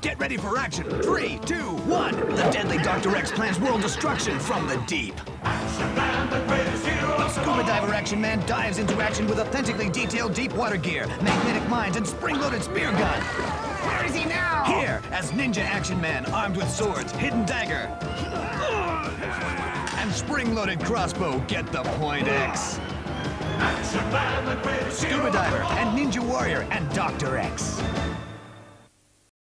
Get ready for action. Three, two, one. The deadly Dr. X plans world destruction from the deep. The scuba diver Action Man dives into action with authentically detailed deep water gear, magnetic mines, and spring-loaded spear gun. Where is he now? Here, as Ninja Action Man, armed with swords, hidden dagger, and spring-loaded crossbow. Get the point, X. Scuba diver and Ninja Warrior and Dr. X.